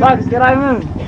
Bugs, did I move?